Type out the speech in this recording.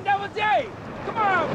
on, Double J! Come on!